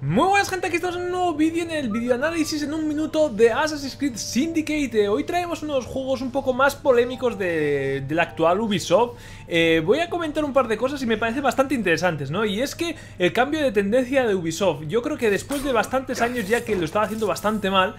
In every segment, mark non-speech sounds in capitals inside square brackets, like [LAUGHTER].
Muy buenas gente, aquí estamos en un nuevo vídeo en el vídeo análisis en un minuto de Assassin's Creed Syndicate. Hoy traemos unos juegos un poco más polémicos de, la actual Ubisoft. Eh, Voy a comentar un par de cosas y me parece bastante interesantes, ¿no? Y es que el cambio de tendencia de Ubisoft Yo creo que después de bastantes años ya que lo estaba haciendo bastante mal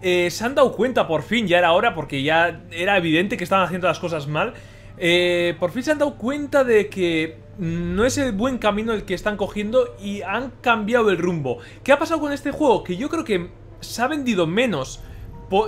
eh, Se han dado cuenta por fin, ya era hora porque ya era evidente que estaban haciendo las cosas mal eh, por fin se han dado cuenta de que no es el buen camino el que están cogiendo y han cambiado el rumbo. ¿Qué ha pasado con este juego? Que yo creo que se ha vendido menos,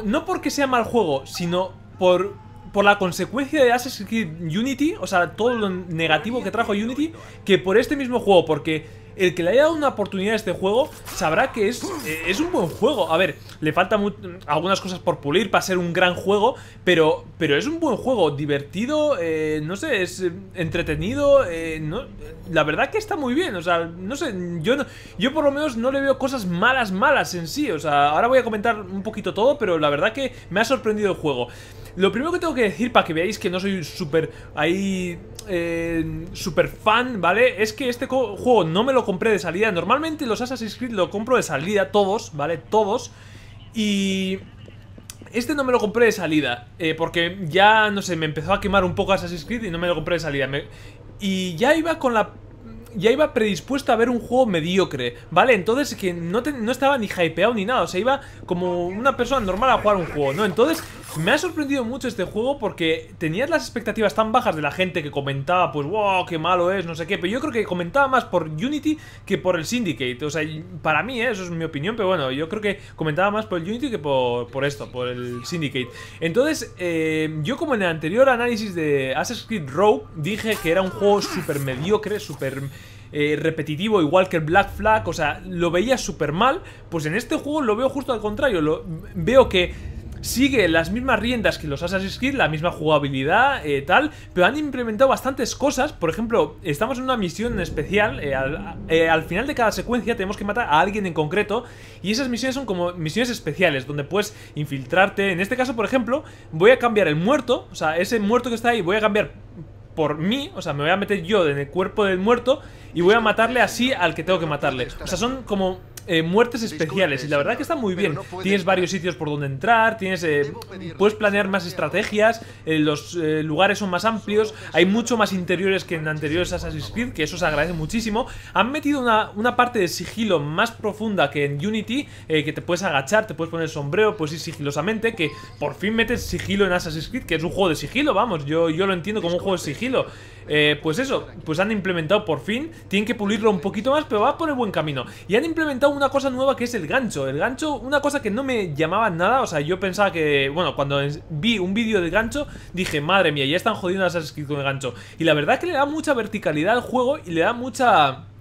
no porque sea mal juego, sino por, por la consecuencia de Assassin's Creed Unity, o sea, todo lo negativo que trajo Unity, que por este mismo juego, porque el que le haya dado una oportunidad a este juego sabrá que es, eh, es un buen juego. A ver, le faltan algunas cosas por pulir para ser un gran juego, pero, pero es un buen juego, divertido, eh, no sé, es eh, entretenido, no, la verdad que está muy bien, o sea, no sé, yo, yo por lo menos no le veo cosas malas, malas en sí, o sea, ahora voy a comentar un poquito todo, pero la verdad que me ha sorprendido el juego. Lo primero que tengo que decir para que veáis que no soy súper ahí eh, super fan, ¿vale? Es que este juego no me lo compré de salida. Normalmente los Assassin's Creed lo compro de salida, todos, ¿vale? Todos. Y... Este no me lo compré de salida, eh, porque ya, no sé, me empezó a quemar un poco Assassin's Creed y no me lo compré de salida. Y ya iba con la ya iba predispuesto a ver un juego mediocre, ¿vale? Entonces que no, no estaba ni hypeado ni nada, o sea, iba como una persona normal a jugar un juego, ¿no? Entonces me ha sorprendido mucho este juego porque tenías las expectativas tan bajas de la gente que comentaba, pues, wow, qué malo es, no sé qué, pero yo creo que comentaba más por Unity que por el Syndicate, o sea, para mí, ¿eh? eso es mi opinión, pero bueno, yo creo que comentaba más por el Unity que por, por esto, por el Syndicate. Entonces, eh, yo como en el anterior análisis de Assassin's Creed Rogue dije que era un juego súper mediocre, súper eh, repetitivo, igual que el Black Flag, o sea, lo veía súper mal, pues en este juego lo veo justo al contrario, lo, veo que sigue las mismas riendas que los Assassin's Creed, la misma jugabilidad, eh, tal, pero han implementado bastantes cosas. Por ejemplo, estamos en una misión especial, eh, eh, al, final de cada secuencia tenemos que matar a alguien en concreto, y esas misiones son como misiones especiales, donde puedes infiltrarte. En este caso, por ejemplo, voy a cambiar el muerto, o sea, ese muerto que está ahí, voy a cambiar por mí, o sea, me voy a meter yo en el cuerpo del muerto y voy a matarle así al que tengo que matarle. O sea, son como eh, muertes especiales y la verdad que está muy bien. Tienes varios sitios por donde entrar, tienes eh, puedes planear más estrategias, eh, los lugares son más amplios, hay mucho más interiores que en anteriores Assassin's Creed, que eso se agradece muchísimo. Han metido una, una parte de sigilo más profunda que en Unity, que te puedes agachar, te puedes poner el sombrero, puedes ir sigilosamente, que por fin metes sigilo en Assassin's Creed, que es un juego de sigilo, vamos, yo, yo lo entiendo como un juego de sigilo. Pues eso, pues han implementado por fin, tienen que pulirlo un poquito más, pero va por el buen camino. Y han implementado una cosa nueva que es el gancho. El gancho, una cosa que no me llamaba nada. O sea, yo pensaba que, bueno, cuando vi un vídeo de gancho, dije, madre mía, ya están jodiendo las Creed con el gancho. Y la verdad que le da mucha verticalidad al juego y le da mucha eh,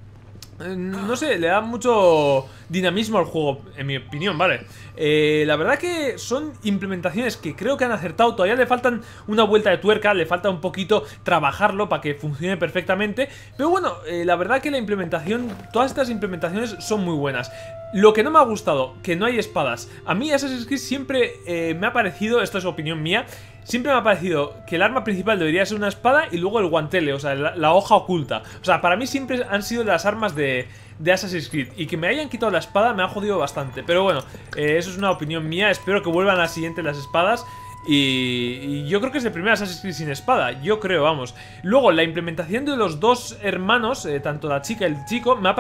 no sé, le da mucho dinamismo al juego, en mi opinión, ¿vale? Eh, la verdad que son implementaciones que creo que han acertado, todavía le faltan una vuelta de tuerca, le falta un poquito trabajarlo para que funcione perfectamente, pero bueno, eh, la verdad que la implementación, todas estas implementaciones son muy buenas. Lo que no me ha gustado, que no hay espadas. A mí Assassin's Creed siempre me ha parecido, esto es opinión mía, Siempre me ha parecido que el arma principal debería ser una espada y luego el guantele, o sea, la, hoja oculta. O sea, para mí siempre han sido las armas de, Assassin's Creed. Y que me hayan quitado la espada me ha jodido bastante. Pero bueno, eh, eso es una opinión mía. Espero que vuelvan a la siguiente las espadas. Y, yo creo que es el primer Assassin's Creed sin espada, yo creo, vamos. Luego, la implementación de los dos hermanos, eh, tanto la chica y el chico, me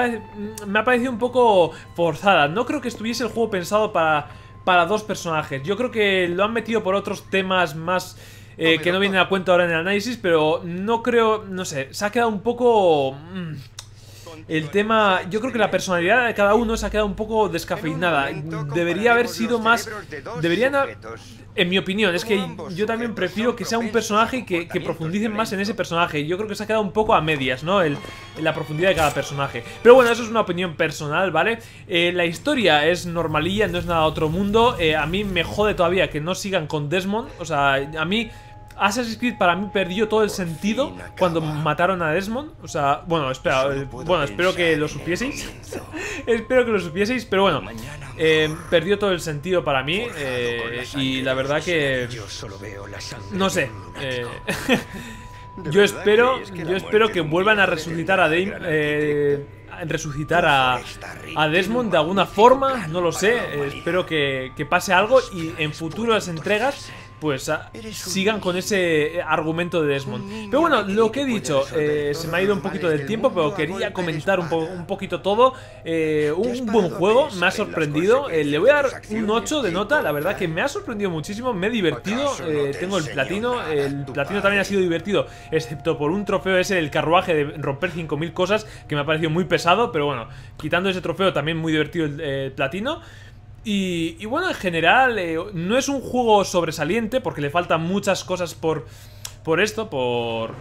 me ha parecido un poco forzada. No creo que estuviese el juego pensado para para dos personajes. Yo creo que lo han metido por otros temas más... Eh, que no vienen a cuenta ahora en el análisis, pero no creo, no sé, se ha quedado un poco... Mm, el tema, yo creo que la personalidad de cada uno se ha quedado un poco descafeinada. Debería haber sido más... Deberían... En mi opinión, es que yo también prefiero que sea un personaje que, que profundicen más en ese personaje. Yo creo que se ha quedado un poco a medias, ¿no? El, la profundidad de cada personaje. Pero bueno, eso es una opinión personal, ¿vale? Eh, la historia es normalilla, no es nada otro mundo. Eh, a mí me jode todavía que no sigan con Desmond. O sea, a mí Assassin's Creed para mí perdió todo el sentido cuando mataron a Desmond. O sea, bueno, espera, eh, bueno, espero que lo supieseis. [LAUGHS] espero que lo supieseis, pero bueno, eh, perdió todo el sentido para mí eh, y la verdad que no sé. [LAUGHS] yo espero, yo espero que vuelvan a resucitar a Dame, resucitar a, a Desmond de alguna forma, no lo sé, espero que, que pase algo y en futuras entregas pues ah, sigan con ese argumento de Desmond. Pero bueno, lo que he dicho, eh, se me ha ido un poquito del tiempo, pero quería comentar un, un poquito todo. Eh, un buen juego, me ha sorprendido. Eh, le voy a dar un 8 de nota, la verdad que me ha sorprendido muchísimo, me he divertido. tengo el platino, el platino también ha sido divertido, excepto por un trofeo ese del carruaje de romper 5000 cosas, que me ha parecido muy pesado, pero bueno, quitando ese trofeo también muy divertido el platino. Y, bueno, en general, eh, no es un juego sobresaliente porque le faltan muchas cosas por, por esto, por,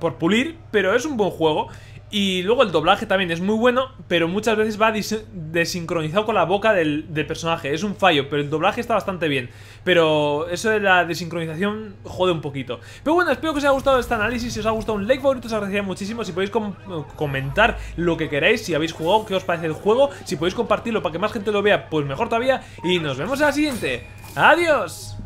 por pulir, pero es un buen juego. Y luego el doblaje también es muy bueno, pero muchas veces va desincronizado con la boca del, personaje. Es un fallo, pero el doblaje está bastante bien. Pero eso de la desincronización jode un poquito. Pero bueno, espero que os haya gustado este análisis. Si os ha gustado un like favorito, os agradecería muchísimo. Si podéis comentar lo que queráis, si habéis jugado, qué os parece el juego. Si podéis compartirlo para que más gente lo vea, pues mejor todavía. Y nos vemos en la siguiente. ¡Adiós!